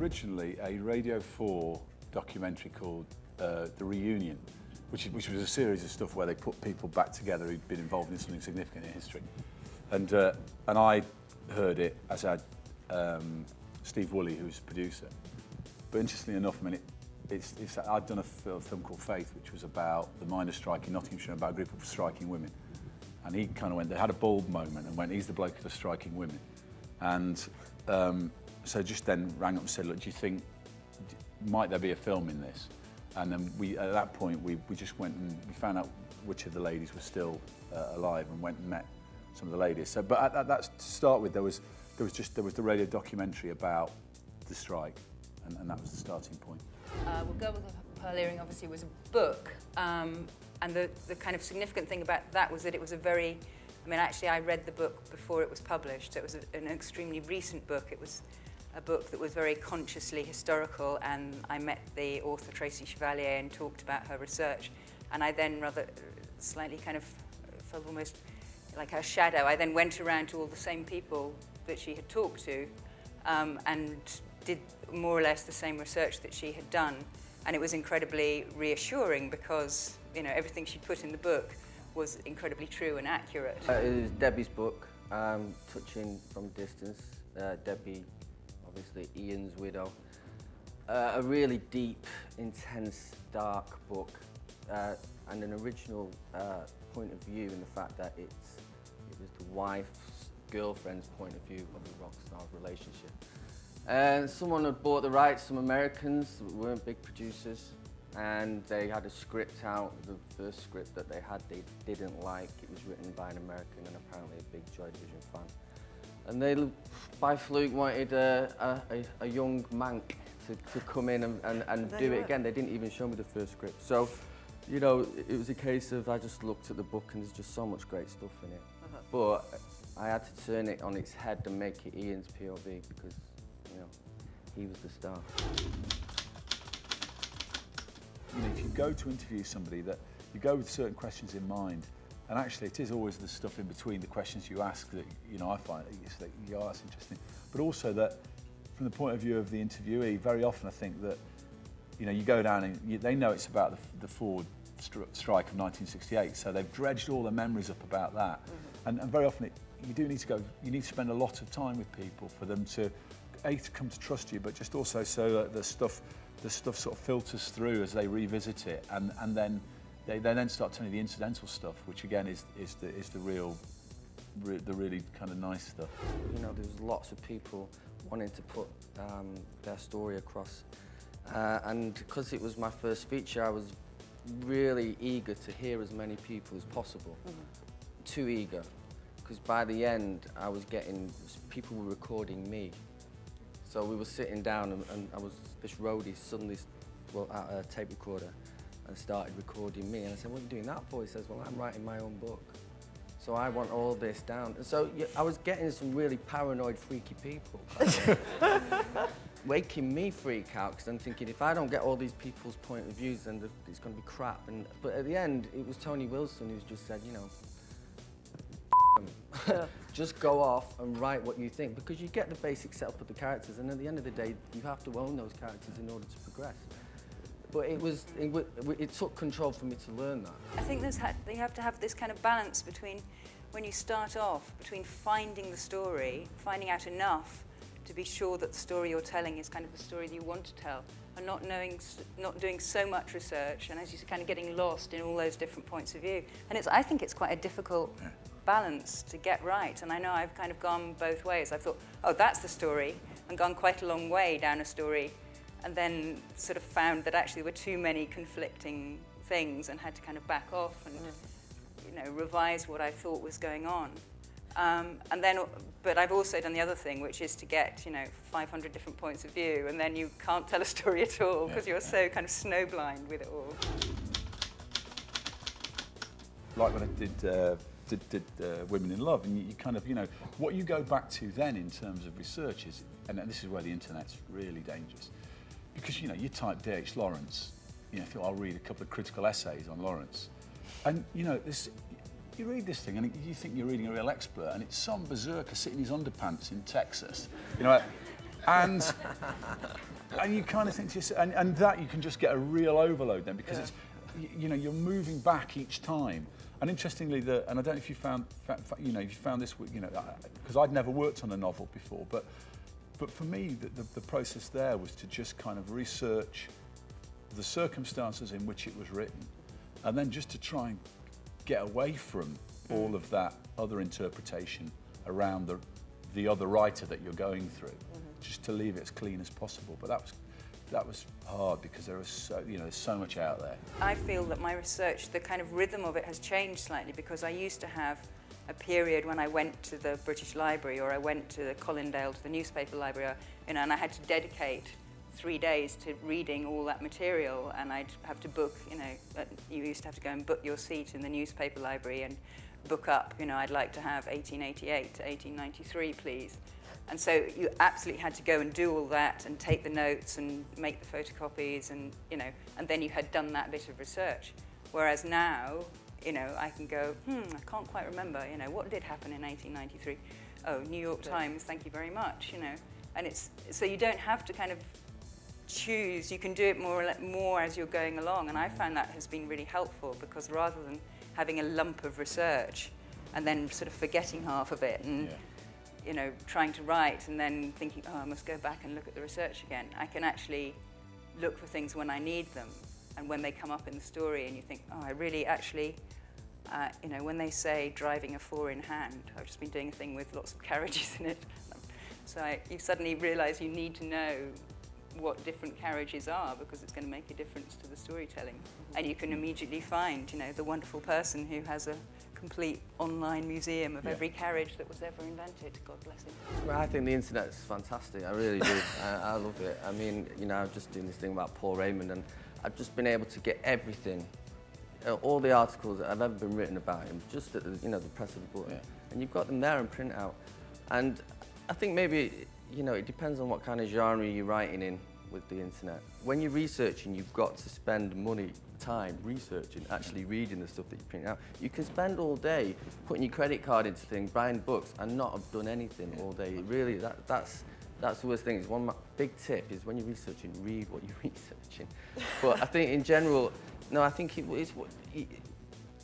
originally a Radio 4 documentary called uh, The Reunion, which, which was a series of stuff where they put people back together who'd been involved in something significant in history. And, uh, and I heard it as had um, Steve Woolley, who was producer. But interestingly enough, I mean, it, it's, it's, I'd done a film, film called Faith, which was about the miners' strike in Nottinghamshire, about a group of striking women. And he kind of went, they had a bulb moment and went, he's the bloke that's striking women. And um, so just then rang up and said, look, do you think, might there be a film in this? And then we, at that point, we, we just went and we found out which of the ladies were still uh, alive and went and met some of the ladies. So, but at, at that to start with, there was, there was just, there was the radio documentary about the strike, and, and that was the starting point. Uh, well, Girl with a Pearl Earring obviously was a book, um, and the, the kind of significant thing about that was that it was a very, I mean, actually I read the book before it was published, it was a, an extremely recent book. It was a book that was very consciously historical, and I met the author Tracy Chevalier and talked about her research, and I then rather slightly kind of felt almost like her shadow. I then went around to all the same people that she had talked to um, and did more or less the same research that she had done. And it was incredibly reassuring because, you know, everything she put in the book was incredibly true and accurate. Uh, it was Debbie's book, um, Touching from Distance. Uh, Debbie, obviously Ian's widow. Uh, a really deep, intense, dark book uh, and an original uh, point of view in the fact that it's, it was the wife's girlfriend's point of view of the rock star relationship. And someone had bought the rights, some Americans weren't big producers, and they had a script out, the first script that they had they didn't like. It was written by an American and apparently a big Joy Division fan. And they, by fluke, wanted a, a, a young Manc to, to come in and, and, and do it again. They didn't even show me the first script. So, you know, it was a case of I just looked at the book and there's just so much great stuff in it. Uh -huh. But I had to turn it on its head and make it Ian's POV because you know, he was the star. You know, if you go to interview somebody that you go with certain questions in mind, and actually it is always the stuff in between the questions you ask that, you know, I find that you are, that's interesting. But also that from the point of view of the interviewee, very often I think that, you know, you go down and you, they know it's about the, the Ford strike of 1968, so they've dredged all their memories up about that. Mm -hmm. and, and very often it, you do need to go, you need to spend a lot of time with people for them to a to come to trust you, but just also so that the stuff the stuff sort of filters through as they revisit it, and and then they, they then start telling you the incidental stuff, which again is is the is the real re, the really kind of nice stuff. You know, there's lots of people wanting to put um, their story across, uh, and because it was my first feature, I was really eager to hear as many people as possible. Mm -hmm. Too eager, because by the end, I was getting people were recording me so we were sitting down and, and I was, this roadie suddenly well, out a tape recorder and started recording me. And I said, what are you doing that for? He says, well, I'm writing my own book. So I want all this down. And so I was getting some really paranoid, freaky people. Making me freak out because I'm thinking if I don't get all these people's point of views, then it's going to be crap. And But at the end, it was Tony Wilson who's just said, you know, just go off and write what you think because you get the basic setup of the characters and at the end of the day you have to own those characters in order to progress. But it was it, it took Control for me to learn that. I think there's you have to have this kind of balance between when you start off between finding the story, finding out enough to be sure that the story you're telling is kind of the story that you want to tell and not knowing not doing so much research and as you kind of getting lost in all those different points of view and it's I think it's quite a difficult balance to get right. And I know I've kind of gone both ways. I've thought, oh, that's the story, and gone quite a long way down a story, and then sort of found that actually there were too many conflicting things and had to kind of back off and, you know, revise what I thought was going on. Um, and then, but I've also done the other thing, which is to get, you know, 500 different points of view, and then you can't tell a story at all because yeah, you're yeah. so kind of snowblind with it all. Like when I did uh, did, did uh, Women in Love, and you, you, kind of, you know, what you go back to then in terms of research is, and this is where the internet's really dangerous, because, you know, you type D.H. Lawrence, you know, I'll read a couple of critical essays on Lawrence, and, you know, this, you read this thing and you think you're reading a real expert, and it's some berserker sitting in his underpants in Texas, you know, and and you kind of think to yourself, and, and that you can just get a real overload then because Yeah. it's, you, know, you're moving back each time. And interestingly, the, and I don't know if you found, you know, if you found this, you know, because I'd never worked on a novel before, but, but for me, the, the, the process there was to just kind of research the circumstances in which it was written, and then just to try and get away from mm. all of that other interpretation around the, the other writer that you're going through, mm-hmm. just to leave it as clean as possible. But that was, that was hard because there was so, you know, there's so much out there. I feel that my research, the kind of rhythm of it has changed slightly because I used to have a period when I went to the British Library or I went to the Colindale, to the newspaper library, you know, and I had to dedicate three days to reading all that material and I'd have to book, you know, you used to have to go and book your seat in the newspaper library and book up, you know, I'd like to have 1888 to 1893, please. And so you absolutely had to go and do all that and take the notes and make the photocopies and, you know, and then you had done that bit of research. Whereas now, you know, I can go, hmm, I can't quite remember, you know, what did happen in 1893? Oh, New York Times, thank you very much, you know. And it's, so you don't have to kind of choose, you can do it more, more as you're going along. And I found that has been really helpful because rather than having a lump of research and then sort of forgetting half of it and, Yeah. you know, trying to write and then thinking, oh, I must go back and look at the research again. I can actually look for things when I need them and when they come up in the story and you think, oh, I really actually, uh, you know, when they say driving a four in hand, I've just been doing a thing with lots of carriages in it. So I, you suddenly realise you need to know what different carriages are because it's going to make a difference to the storytelling. And you can immediately find, you know, the wonderful person who has a complete online museum of Yeah. every carriage that was ever invented. God bless him. Well, I think the internet's fantastic. I really do. I, I love it. I mean, you know, I'm just doing this thing about Paul Raymond, and I've just been able to get everything, uh, all the articles that have ever been written about him, just at the, you know, the press of the button, Yeah. and you've got them there in print out. And I think maybe, you know, it depends on what kind of genre you're writing in with the internet. When you're researching, you've got to spend money, time researching, actually reading the stuff that you print out. You can spend all day putting your credit card into things, buying books, and not have done anything all day. Really, that, that's that's the worst thing. Is one big tip is when you're researching, read what you're researching. But I think in general, no, I think it is what. it-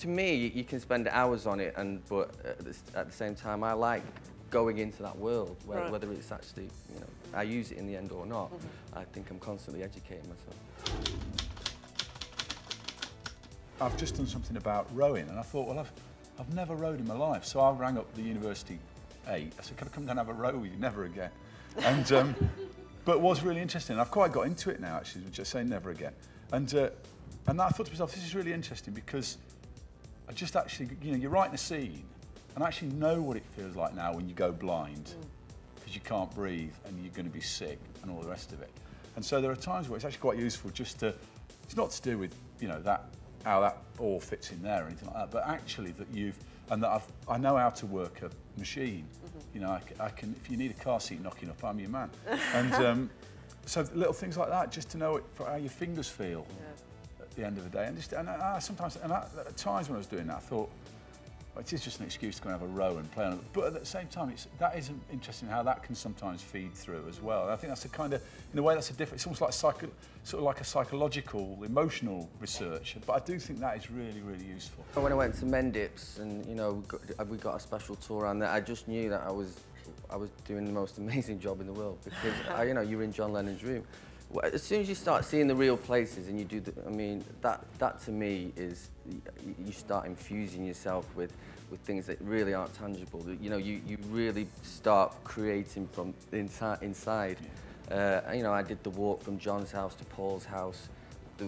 to me, you can spend hours on it, and but at the, at the same time, I like going into that world, whe- Right. whether it's actually, you know, I use it in the end or not. Mm-hmm. I think I'm constantly educating myself. I've just done something about rowing, and I thought, well, I've, I've never rowed in my life. So I rang up the University 8. I said, can I come down and have a row with you? Never again. And, um, but was really interesting. I've quite got into it now, actually, just saying never again. And, uh, and I thought to myself, this is really interesting because I just actually, you know, you're writing a scene, and I actually know what it feels like now when you go blind because you can't breathe and you're going to be sick and all the rest of it. And so there are times where it's actually quite useful just to, it's not to do with, you know, that, how that all fits in there or anything like that, but actually that you've, and that I've, I know how to work a machine. You know, I, I can, if you need a car seat knocking up, I'm your man. and um, so little things like that, just to know it, for how your fingers feel at the end of the day. And just, and I, I sometimes, and I, at times when I was doing that, I thought, well, it is just an excuse to go and have a row and play on it. But at the same time, it's, that isn't interesting how that can sometimes feed through as well. And I think that's a kind of, in a way, that's a different, it's almost like psycho, sort of like a psychological, emotional research. But I do think that is really, really useful. When I went to Mendips and you know we got, we got a special tour around there, I just knew that I was I was doing the most amazing job in the world because I, you know you're in John Lennon's room. As soon as you start seeing the real places and you do, the, I mean that that to me is you start infusing yourself with with things that really aren't tangible. You know you you really start creating from inside inside. Uh, you know I did the walk from John's house to Paul's house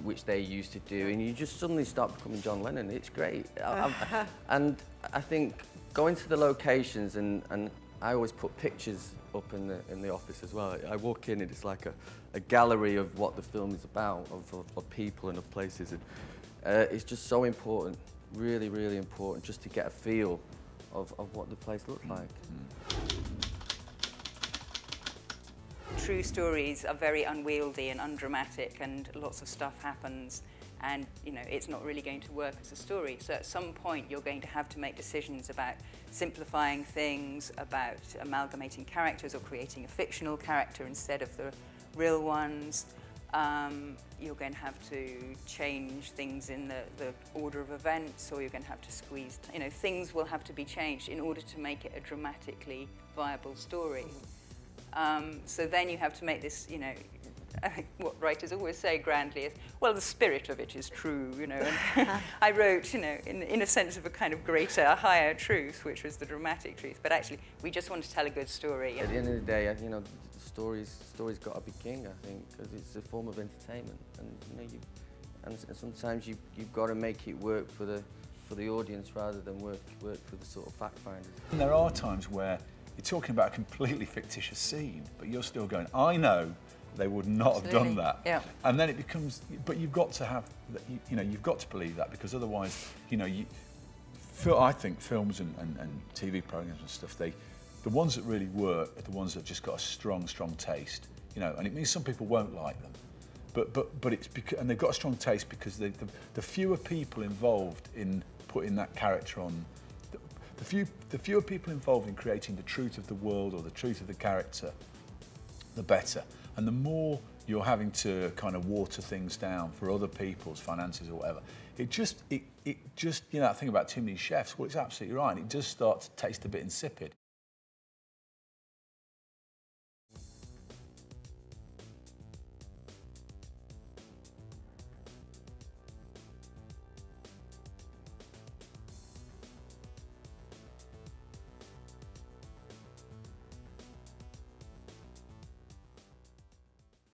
which they used to do, and you just suddenly start becoming John Lennon. It's great. I- I- and I think going to the locations, and, and I always put pictures up in the, in the office as well. I walk in and it's like a, a gallery of what the film is about, of, of, of people and of places. And uh, it's just so important, really, really important, just to get a feel of, of what the place looked like. true stories are very unwieldy and undramatic and lots of stuff happens and you know it's not really going to work as a story so at some point you're going to have to make decisions about simplifying things about amalgamating characters or creating a fictional character instead of the real ones. Um, you're going to have to change things in the, the order of events, or you're going to have to squeeze, you know, things will have to be changed in order to make it a dramatically viable story. Um, so then you have to make this, you know, I think what writers always say grandly is, well, the spirit of it is true, you know. And uh-huh. I wrote, you know, in, in a sense of a kind of greater, higher truth, which was the dramatic truth. But actually, we just want to tell a good story. At the end of the day, you know, stories stories got to be king, I think, because it's a form of entertainment, and you know, you, and, and sometimes you you've got to make it work for the for the audience rather than work work for the sort of fact finders. And there are times where you're talking about a completely fictitious scene, but you're still going, I know they would not have done that. Yeah. And then it becomes, but you've got to have, you, you know, you've got to believe that because otherwise, you know, you, I think films and, and, and TV programs and stuff, they, the ones that really work are the ones that have just got a strong, strong taste, you know, and it means some people won't like them. But, but, but it's because, and they've got a strong taste because they, the, the fewer people involved in putting that character on, the, the, few, the fewer people involved in creating the truth of the world or the truth of the character, the better. And the more you're having to kind of water things down for other people's finances or whatever, it just, it, it just, you know, that thing about too many chefs, well, it's absolutely right. It does start to taste a bit insipid.